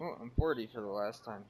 Oh, I'm 40 for the last time.